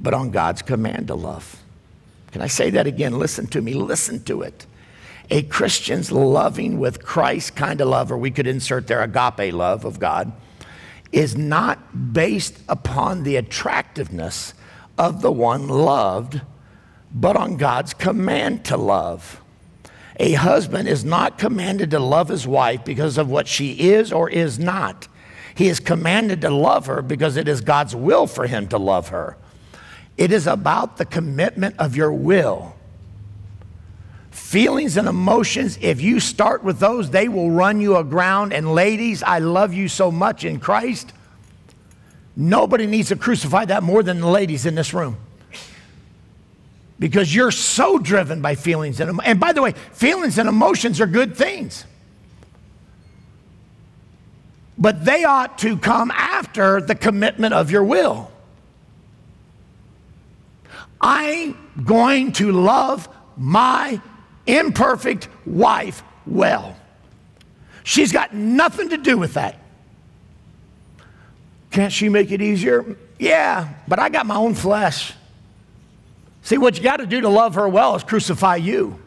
but on God's command to love. Can I say that again? Listen to me, listen to it. A Christian's loving with Christ kind of love, or we could insert their agape love of God, is not based upon the attractiveness of the one loved, but on God's command to love. A husband is not commanded to love his wife because of what she is or is not. He is commanded to love her because it is God's will for him to love her. It is about the commitment of your will. Feelings and emotions, if you start with those, they will run you aground. And ladies, I love you so much in Christ. Nobody needs to crucify that more than the ladies in this room. Because you're so driven by feelings and and by the way, feelings and emotions are good things. But they ought to come after the commitment of your will. I'm going to love my imperfect wife well. She's got nothing to do with that. Can't she make it easier? Yeah, but I got my own flesh. See, what you got to do to love her well is crucify you.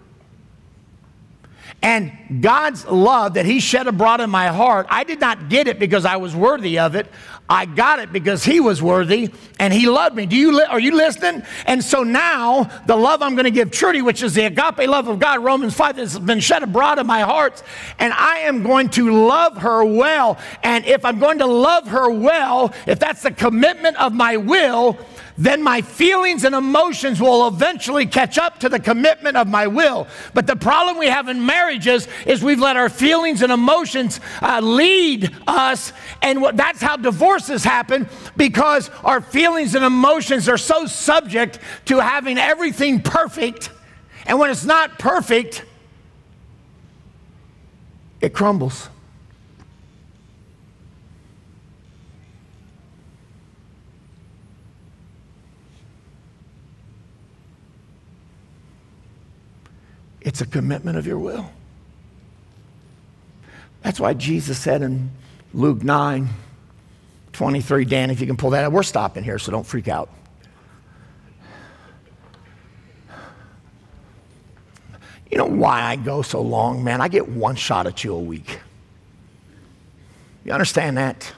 And God's love that He shed abroad in my heart, I did not get it because I was worthy of it. I got it because He was worthy and He loved me. Do you li- are you listening? And so now the love I'm going to give Trudy, which is the agape love of God, Romans 5, has been shed abroad in my heart, and I am going to love her well. And if I'm going to love her well, if that's the commitment of my will, then my feelings and emotions will eventually catch up to the commitment of my will. But the problem we have in marriages is we've let our feelings and emotions uh, lead us, and what, that's how divorces happen because our feelings and emotions are so subject to having everything perfect. And when it's not perfect, it crumbles. It's a commitment of your will. That's why Jesus said in Luke 9 23, Dan, if you can pull that out. We're stopping here, so don't freak out. You know why I go so long, man? I get one shot at you a week. You understand that?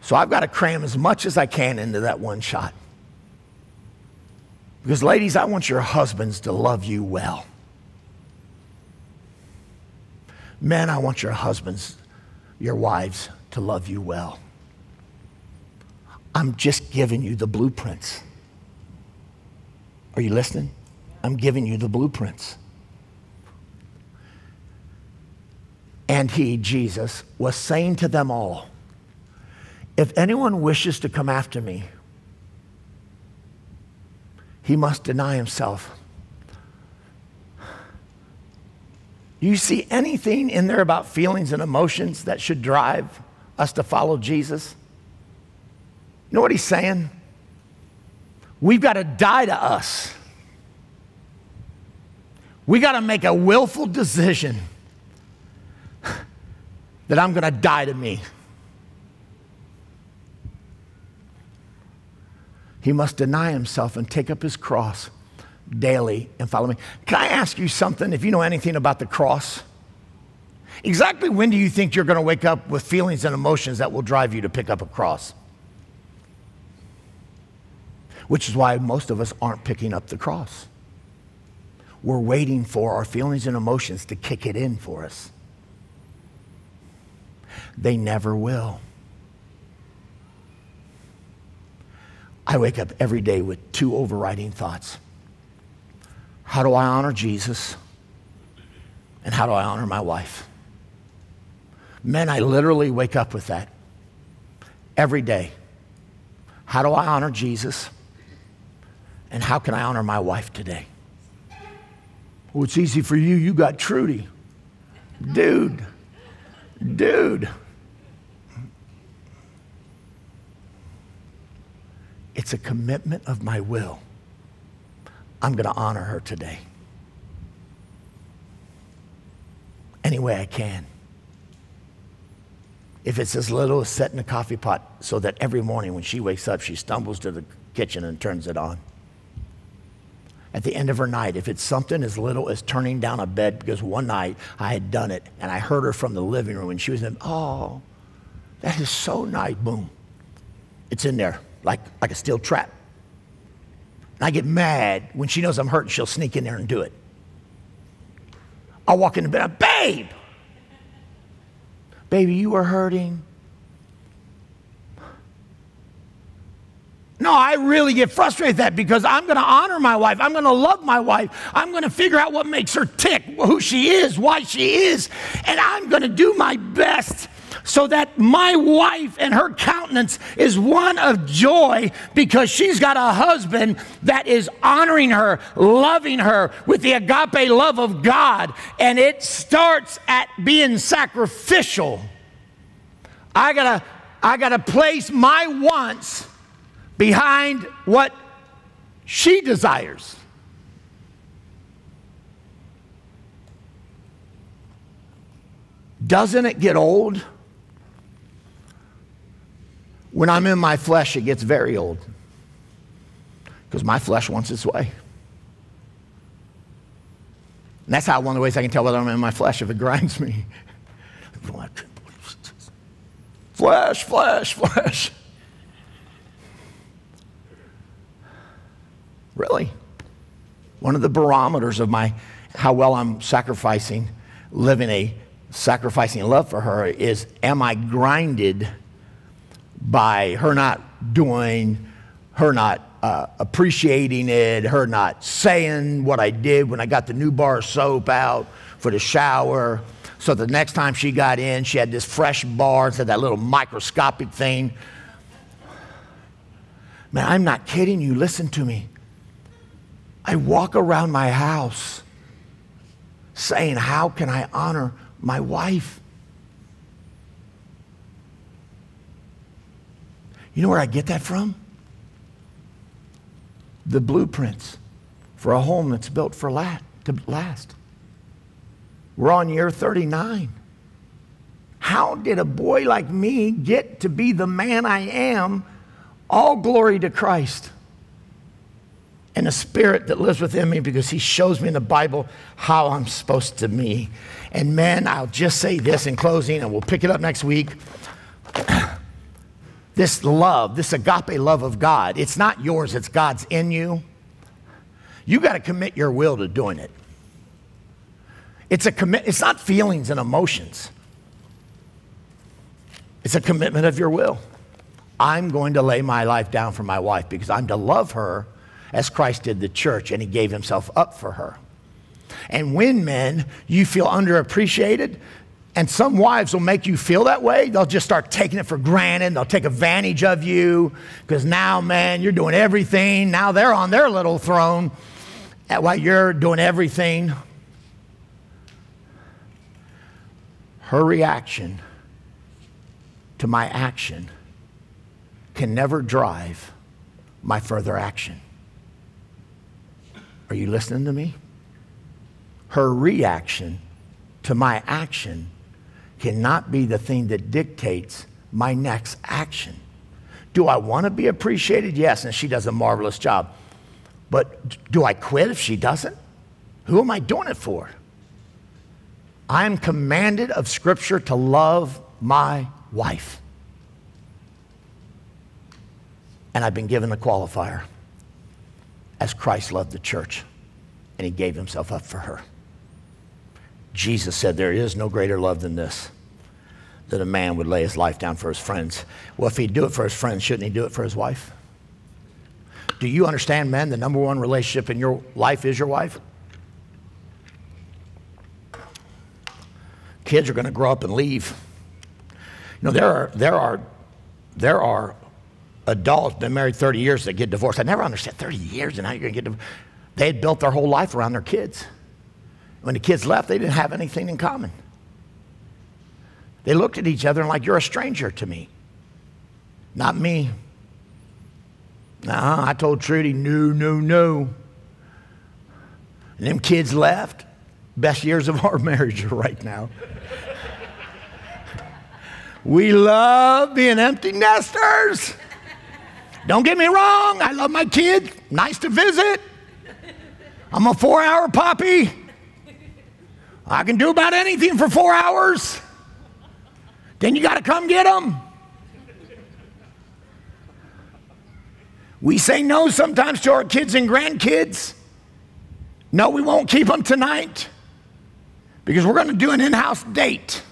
So I've got to cram as much as I can into that one shot. Because, ladies, I want your husbands to love you well. Men, I want your husbands, your wives, to love you well. I'm just giving you the blueprints. Are you listening? I'm giving you the blueprints. And he, Jesus, was saying to them all, If anyone wishes to come after me, he must deny himself. Do You see anything in there about feelings and emotions that should drive us to follow Jesus? You know what he's saying? We've got to die to us. We got to make a willful decision that I'm going to die to me. He must deny himself and take up his cross daily and follow me. Can I ask you something if you know anything about the cross? Exactly when do you think you're going to wake up with feelings and emotions that will drive you to pick up a cross? Which is why most of us aren't picking up the cross. We're waiting for our feelings and emotions to kick it in for us. They never will. I wake up every day with two overriding thoughts How do I honor Jesus? And how do I honor my wife? Men, I literally wake up with that every day. How do I honor Jesus? And how can I honor my wife today? Well, it's easy for you. You got Trudy. Dude, dude. It's a commitment of my will. I'm going to honor her today. Any way I can. If it's as little as setting a coffee pot so that every morning when she wakes up, she stumbles to the kitchen and turns it on. At the end of her night, if it's something as little as turning down a bed, because one night I had done it and I heard her from the living room and she was in, oh, that is so nice. Boom. It's in there like, like a steel trap. And I get mad when she knows I'm hurt, and she'll sneak in there and do it. I'll walk into bed, babe, baby, you are hurting. No, I really get frustrated with that because I'm going to honor my wife. I'm going to love my wife. I'm going to figure out what makes her tick, who she is, why she is, and I'm going to do my best so that my wife and her countenance is one of joy because she's got a husband that is honoring her, loving her with the agape love of God. And it starts at being sacrificial. I gotta, I gotta place my wants behind what she desires. Doesn't it get old? When I'm in my flesh, it gets very old because my flesh wants its way. And that's how one of the ways I can tell whether I'm in my flesh if it grinds me. flesh, flesh, flesh. Really? One of the barometers of my how well I'm sacrificing, living a sacrificing love for her is am I grinded by her not doing, her not uh, appreciating it, her not saying what I did when I got the new bar soap out for the shower. So the next time she got in, she had this fresh bar instead of that little microscopic thing. Man, I'm not kidding you. Listen to me. I walk around my house saying, How can I honor my wife? You know where I get that from? The blueprints for a home that's built for la- to last. We're on year 39. How did a boy like me get to be the man I am? All glory to Christ and the spirit that lives within me because he shows me in the Bible how I'm supposed to be. And man, I'll just say this in closing, and we'll pick it up next week this love, this agape love of God, it's not yours, it's God's in you. You got to commit your will to doing it. It's a commit, it's not feelings and emotions. It's a commitment of your will. I'm going to lay my life down for my wife because I'm to love her as Christ did the church and he gave himself up for her. And when men, you feel underappreciated, and some wives will make you feel that way. They'll just start taking it for granted. They'll take advantage of you because now, man, you're doing everything. Now they're on their little throne while you're doing everything. Her reaction to my action can never drive my further action. Are you listening to me? Her reaction to my action cannot be the thing that dictates my next action. Do I want to be appreciated? Yes, and she does a marvelous job. But do I quit if she doesn't? Who am I doing it for? I am commanded of Scripture to love my wife. And I've been given the qualifier as Christ loved the church and he gave himself up for her. Jesus said, There is no greater love than this, that a man would lay his life down for his friends. Well, if he'd do it for his friends, shouldn't he do it for his wife? Do you understand, men, the number one relationship in your life is your wife? Kids are going to grow up and leave. You know, there are, there are, there are adults been married 30 years that get divorced. I never understand 30 years and how you're going to get divorced. They had built their whole life around their kids. When the kids left, they didn't have anything in common. They looked at each other and like, you're a stranger to me. Not me. Nah, I told Trudy, no, no, no. And them kids left. Best years of our marriage are right now. we love being empty nesters. Don't get me wrong, I love my kids. Nice to visit. I'm a four hour poppy. I can do about anything for four hours. Then you got to come get them. We say no sometimes to our kids and grandkids. No, we won't keep them tonight because we're going to do an in house date.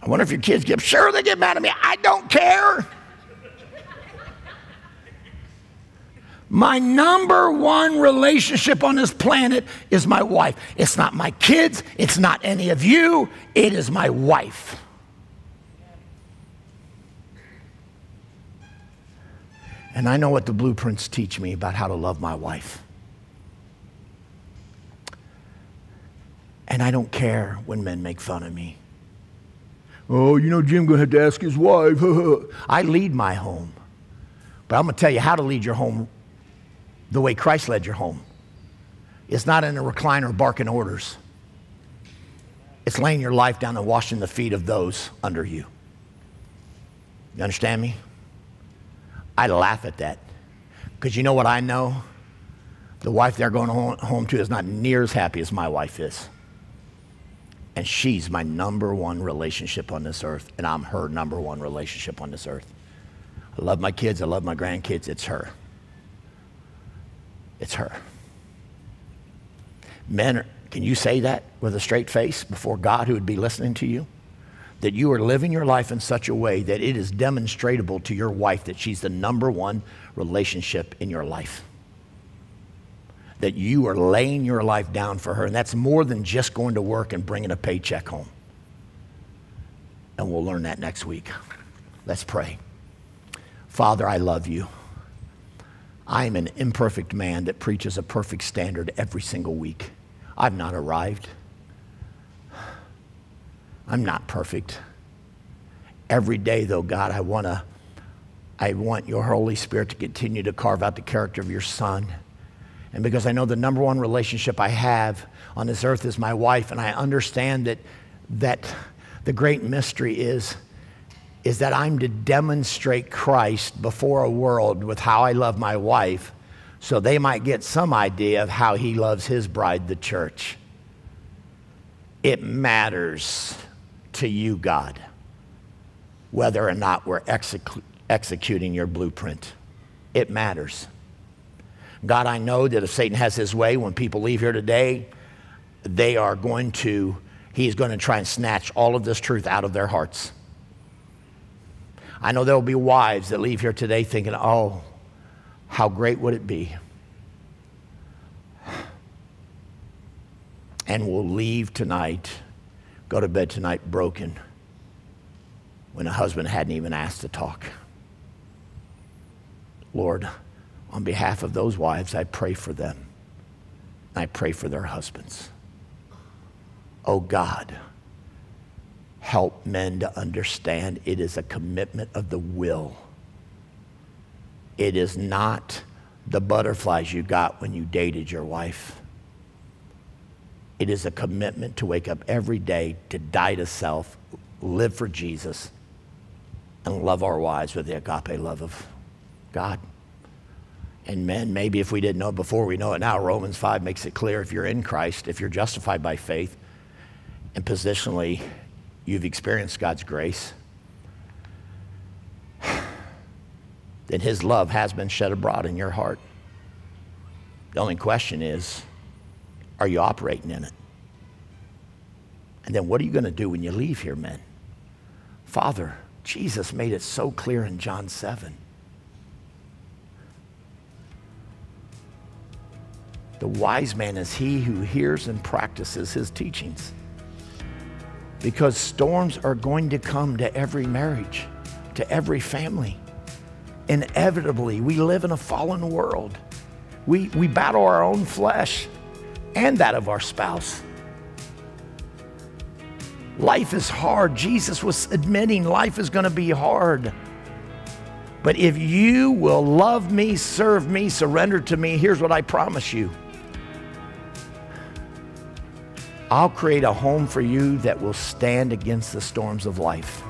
I wonder if your kids get, sure, they get mad at me. I don't care. My number one relationship on this planet is my wife. It's not my kids, it's not any of you, it is my wife. And I know what the blueprints teach me about how to love my wife. And I don't care when men make fun of me. Oh, you know, Jim gonna have to ask his wife. I lead my home. But I'm gonna tell you how to lead your home the way Christ led your home. It's not in a recliner barking orders. It's laying your life down and washing the feet of those under you. You understand me? I laugh at that. Because you know what I know? The wife they're going home to is not near as happy as my wife is. And she's my number one relationship on this earth, and I'm her number one relationship on this earth. I love my kids, I love my grandkids, it's her. It's her. Men, can you say that with a straight face before God who would be listening to you? That you are living your life in such a way that it is demonstrable to your wife that she's the number one relationship in your life that you are laying your life down for her. And that's more than just going to work and bringing a paycheck home. And we'll learn that next week. Let's pray. Father, I love you. I am an imperfect man that preaches a perfect standard every single week. I've not arrived. I'm not perfect. Every day, though, God, I want to. I want your Holy Spirit to continue to carve out the character of your Son and because I know the number one relationship I have on this earth is my wife, and I understand that, that the great mystery is, is that I'm to demonstrate Christ before a world with how I love my wife so they might get some idea of how he loves his bride, the church. It matters to you, God, whether or not we're execu- executing your blueprint. It matters. God, I know that if Satan has his way, when people leave here today, they are going to, he's going to try and snatch all of this truth out of their hearts. I know there will be wives that leave here today thinking, oh, how great would it be? And will leave tonight, go to bed tonight broken when a husband hadn't even asked to talk. Lord, on behalf of those wives, I pray for them. I pray for their husbands. Oh God, help men to understand it is a commitment of the will. It is not the butterflies you got when you dated your wife. It is a commitment to wake up every day to die to self, live for Jesus, and love our wives with the agape love of God. And men, maybe if we didn't know it before, we know it now. Romans 5 makes it clear if you're in Christ, if you're justified by faith, and positionally you've experienced God's grace, then His love has been shed abroad in your heart. The only question is, are you operating in it? And then what are you going to do when you leave here, men? Father, Jesus made it so clear in John 7. The wise man is he who hears and practices his teachings. Because storms are going to come to every marriage, to every family. Inevitably, we live in a fallen world. We, we battle our own flesh and that of our spouse. Life is hard. Jesus was admitting life is going to be hard. But if you will love me, serve me, surrender to me, here's what I promise you I'll create a home for you that will stand against the storms of life.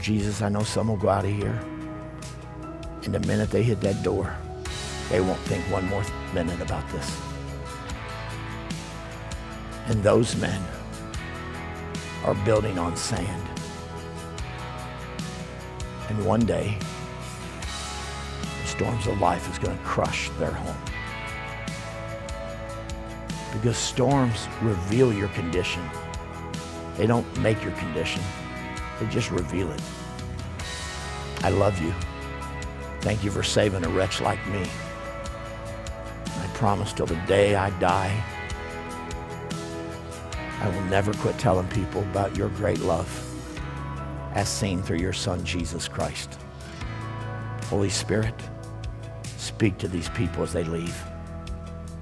Jesus, I know some will go out of here. And the minute they hit that door, they won't think one more minute about this. And those men are building on sand. And one day, the storms of life is going to crush their home. Because storms reveal your condition. They don't make your condition. They just reveal it. I love you. Thank you for saving a wretch like me. I promise till the day I die, I will never quit telling people about your great love as seen through your Son, Jesus Christ. Holy Spirit, speak to these people as they leave.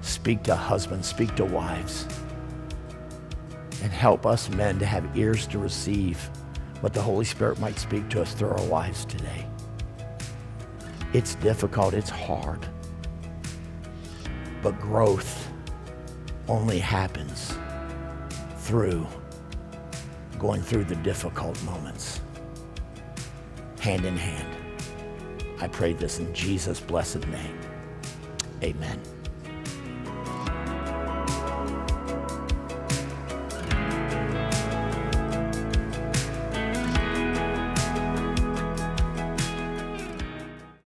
Speak to husbands, speak to wives, and help us men to have ears to receive what the Holy Spirit might speak to us through our wives today. It's difficult, it's hard, but growth only happens through going through the difficult moments, hand in hand. I pray this in Jesus' blessed name. Amen.